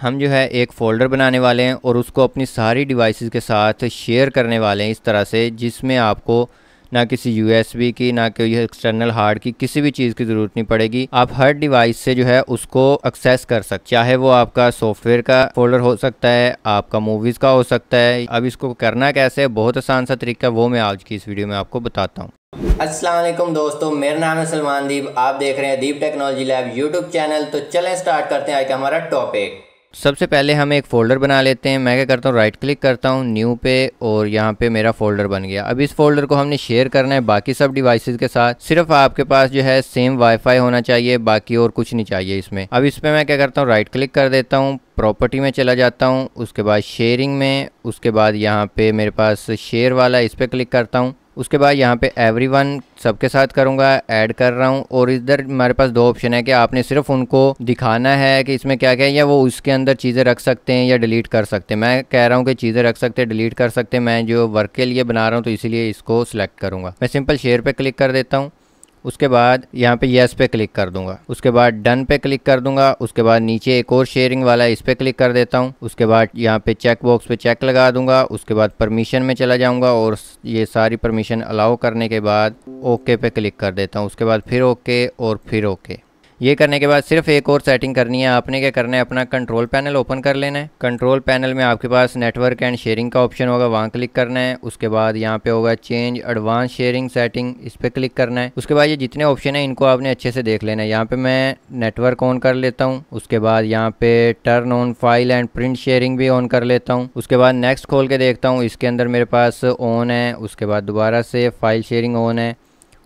हम जो है एक फ़ोल्डर बनाने वाले हैं और उसको अपनी सारी डिवाइसेस के साथ शेयर करने वाले हैं इस तरह से, जिसमें आपको ना किसी यूएसबी की, ना कोई एक्सटर्नल हार्ड की, किसी भी चीज़ की ज़रूरत नहीं पड़ेगी। आप हर डिवाइस से जो है उसको एक्सेस कर सकते चाहे वो आपका सॉफ्टवेयर का फोल्डर हो सकता है, आपका मूवीज़ का हो सकता है। अब इसको करना कैसे है बहुत आसान सा तरीका वो मैं आज की इस वीडियो में आपको बताता हूँ। असलम दोस्तों, मेरा नाम है सलमान दीप। आप देख रहे हैं Deep technology lab YouTube channel. तो चलें स्टार्ट करते हैं आज का हमारा टॉपिक सबसे पहले हम एक फ़ोल्डर बना लेते हैं। मैं क्या करता हूँ राइट क्लिक करता हूँ न्यू पे और यहाँ पे मेरा फ़ोल्डर बन गया। अब इस फोल्डर को हमने शेयर करना है बाकी सब डिवाइसेस के साथ। सिर्फ़ आपके पास जो है सेम वाईफाई होना चाहिए, बाकी और कुछ नहीं चाहिए इसमें। अब इस पर मैं क्या करता हूँ राइट क्लिक कर देता हूँ प्रॉपर्टी में चला जाता हूँ, उसके बाद शेयरिंग में, उसके बाद यहाँ पे मेरे पास शेयर वाला इस पर क्लिक करता हूँ। उसके बाद यहाँ पे एवरीवन सबके साथ करूँगा ऐड कर रहा हूँ और इधर हमारे पास दो ऑप्शन है कि आपने सिर्फ़ उनको दिखाना है कि इसमें क्या क्या है या वो उसके अंदर चीज़ें रख सकते हैं या डिलीट कर सकते हैं। मैं कह रहा हूँ कि चीज़ें रख सकते हैं डिलीट कर सकते हैं। मैं जो वर्क के लिए बना रहा हूँ तो इसीलिए इसको सिलेक्ट करूँगा। मैं सिंपल शेयर पर क्लिक कर देता हूँ। उसके बाद यहाँ पे येस पे क्लिक कर दूँगा। उसके बाद डन पे क्लिक कर दूँगा। उसके बाद नीचे एक और शेयरिंग वाला इस पे क्लिक कर देता हूँ। उसके बाद यहाँ पे चेक बॉक्स पे चेक लगा दूँगा। उसके बाद परमिशन में चला जाऊँगा और ये सारी परमिशन अलाउ करने के बाद ओके पे क्लिक कर देता हूँ। उसके बाद फिर ओके और फिर ओके ये करने के बाद सिर्फ़ एक और सेटिंग करनी है। आपने क्या करना है? अपना कंट्रोल पैनल ओपन कर लेना है। कंट्रोल पैनल में आपके पास नेटवर्क एंड शेयरिंग का ऑप्शन होगा। वहाँ क्लिक करना है। उसके बाद यहाँ पे होगा चेंज एडवांस शेयरिंग सेटिंग इस पर क्लिक करना है। उसके बाद ये जितने ऑप्शन है, इनको आपने अच्छे से देख लेना है। यहाँ पे मैं नेटवर्क ऑन कर लेता हूँ। उसके बाद यहाँ पे turn on file and print sharing भी ऑन कर लेता हूँ। उसके बाद नेक्स्ट खोल के देखता हूँ। इसके अंदर मेरे पास ऑन है। उसके बाद दोबारा से फ़ाइल शेयरिंग ऑन है।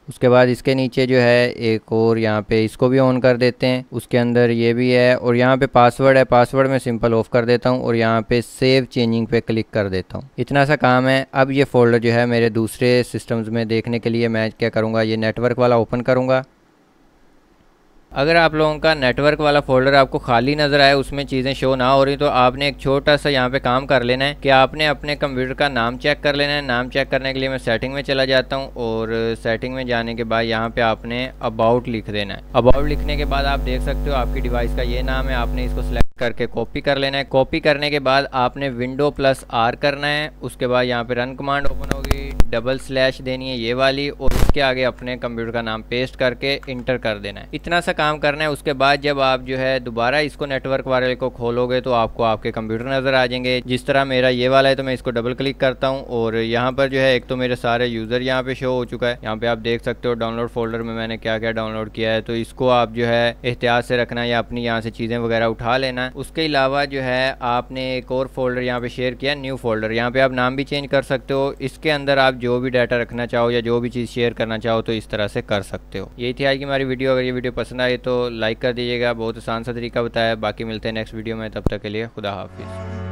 उसके बाद इसके नीचे जो है एक और यहाँ पे इसको भी ऑन कर देते हैं। उसके अंदर ये भी है और यहाँ पे पासवर्ड है। पासवर्ड में सिंपल ऑफ़ कर देता हूँ और यहाँ पे सेव चेंजिंग पे क्लिक कर देता हूँ। इतना सा काम है। अब ये फोल्डर जो है मेरे दूसरे सिस्टम्स में देखने के लिए मैं क्या करूँगा? ये नेटवर्क वाला ओपन करूँगा। अगर आप लोगों का नेटवर्क वाला फोल्डर आपको खाली नज़र आए, उसमें चीज़ें शो ना हो रही तो आपने एक छोटा सा यहाँ पे काम कर लेना है कि आपने अपने कंप्यूटर का नाम चेक कर लेना है। नाम चेक करने के लिए मैं सेटिंग में चला जाता हूँ और सेटिंग में जाने के बाद यहाँ पे आपने अबाउट लिख देना है। अबाउट लिखने के बाद आप देख सकते हो आपकी डिवाइस का ये नाम है, आपने इसको सिलेक्ट करके कॉपी कर लेना है। कॉपी करने के बाद आपने विंडो प्लस आर करना है। उसके बाद यहाँ पे रन कमांड ओपन होगी। डबल स्लैश देनी है ये वाली और उसके आगे अपने कंप्यूटर का नाम पेस्ट करके इंटर कर देना है। इतना सा काम करना है। उसके बाद जब आप जो है दोबारा इसको नेटवर्क वाले को खोलोगे तो आपको आपके कंप्यूटर नज़र आ जाएँगे। जिस तरह मेरा ये वाला है तो मैं इसको डबल क्लिक करता हूँ और यहाँ पर जो है एक तो मेरे सारे यूज़र यहाँ पे शो हो चुका है। यहाँ पे आप देख सकते हो डाउनलोड फोल्डर में मैंने क्या क्या डाउनलोड किया है। तो इसको आप जो है एहतियात से रखना या अपनी यहाँ से चीज़ें वगैरह उठा लेना उसके अलावा जो है, आपने एक और फोल्डर यहाँ पे शेयर किया न्यू फोल्डर यहाँ पे आप नाम भी चेंज कर सकते हो। इसके अंदर आप जो भी डाटा रखना चाहो या जो भी चीज़ शेयर करना चाहो तो इस तरह से कर सकते हो। यही थी आज की हमारी वीडियो अगर ये वीडियो पसंद आई तो लाइक कर दीजिएगा। बहुत आसान सा तरीका बताया। बाकी मिलते हैं नेक्स्ट वीडियो में। तब तक के लिए खुदा हाफिज़।